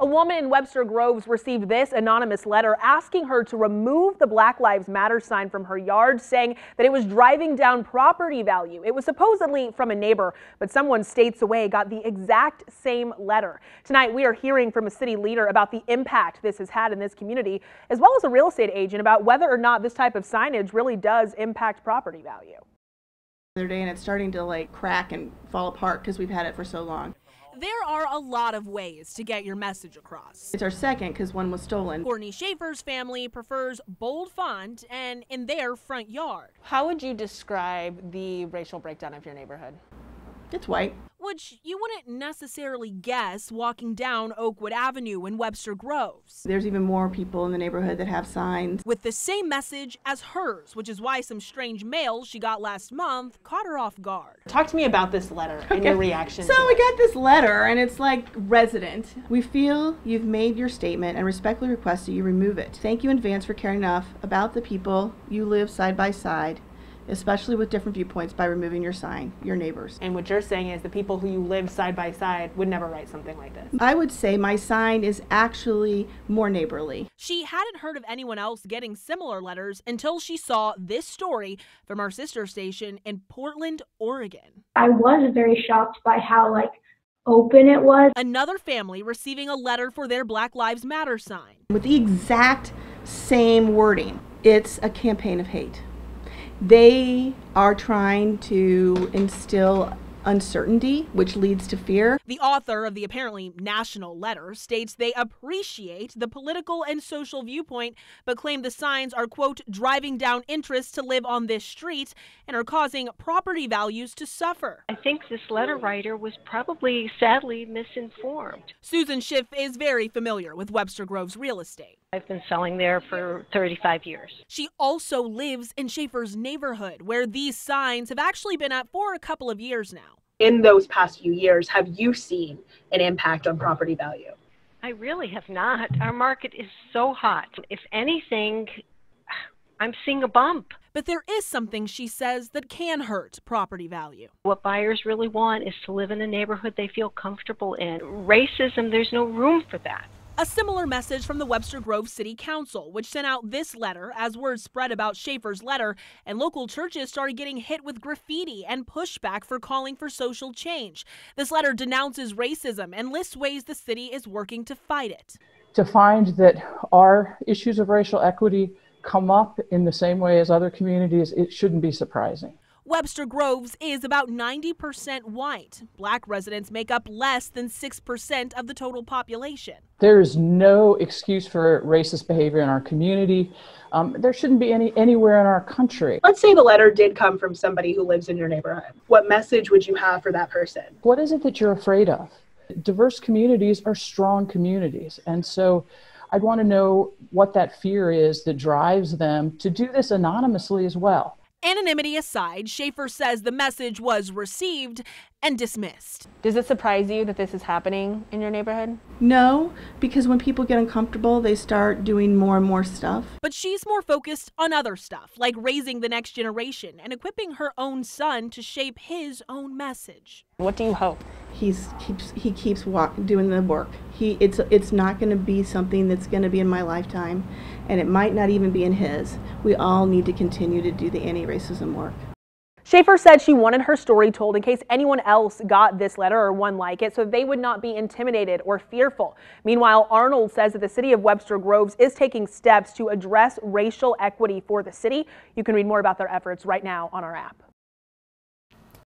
A woman in Webster Groves received this anonymous letter asking her to remove the Black Lives Matter sign from her yard, saying that it was driving down property value. It was supposedly from a neighbor, but someone states away got the exact same letter. Tonight, we are hearing from a city leader about the impact this has had in this community, as well as a real estate agent about whether or not this type of signage really does impact property value. Other day, and it's starting to like crack and fall apart because we've had it for so long. There are a lot of ways to get your message across. It's our second because one was stolen. Courtney Schaefer's family prefers bold font and in their front yard. How would you describe the racial breakdown of your neighborhood? It's white which you wouldn't necessarily guess walking down Oakwood Avenue in Webster Groves. There's even more people in the neighborhood that have signs. With the same message as hers, which is why some strange mail she got last month caught her off guard. Talk to me about this letter okay. and your reaction. So we got this letter, and it's like, resident, we feel you've made your statement and respectfully request that you remove it. Thank you in advance for caring enough about the people you live side by side especially with different viewpoints by removing your sign, your neighbors. And what you're saying is the people who you live side by side would never write something like this. I would say my sign is actually more neighborly. She hadn't heard of anyone else getting similar letters until she saw this story from our sister station in Portland, Oregon. I was very shocked by how like open it was. Another family receiving a letter for their Black Lives Matter sign. With the exact same wording. It's a campaign of hate. They are trying to instill uncertainty, which leads to fear. The author of the apparently national letter states they appreciate the political and social viewpoint, but claim the signs are, quote, driving down interest to live on this street and are causing property values to suffer. I think this letter writer was probably sadly misinformed. Susan Schiff is very familiar with Webster Groves real estate. I've been selling there for 35 years. She also lives in Schaefer's neighborhood, where these signs have actually been up for a couple of years now. In those past few years, have you seen an impact on property value? I really have not. Our market is so hot. If anything, I'm seeing a bump. But there is something she says that can hurt property value. What buyers really want is to live in a neighborhood they feel comfortable in. Racism, there's no room for that. A similar message from the Webster Grove City Council, which sent out this letter as word spread about Schaefer's letter, and local churches started getting hit with graffiti and pushback for calling for social change. This letter denounces racism and lists ways the city is working to fight it. To find that our issues of racial equity come up in the same way as other communities, it shouldn't be surprising. Webster Groves is about 90% white. Black residents make up less than 6% of the total population. There is no excuse for racist behavior in our community. Um, there shouldn't be any anywhere in our country. Let's say the letter did come from somebody who lives in your neighborhood. What message would you have for that person? What is it that you're afraid of? Diverse communities are strong communities. And so I'd want to know what that fear is that drives them to do this anonymously as well. Anonymity aside, Schaefer says the message was received and dismissed. Does it surprise you that this is happening in your neighborhood? No, because when people get uncomfortable, they start doing more and more stuff. But she's more focused on other stuff, like raising the next generation and equipping her own son to shape his own message. What do you hope? He's keeps he keeps walk, doing the work. He it's it's not going to be something that's going to be in my lifetime, and it might not even be in his. We all need to continue to do the anti-racism work. Schaefer said she wanted her story told in case anyone else got this letter or one like it so they would not be intimidated or fearful. Meanwhile, Arnold says that the city of Webster Groves is taking steps to address racial equity for the city. You can read more about their efforts right now on our app.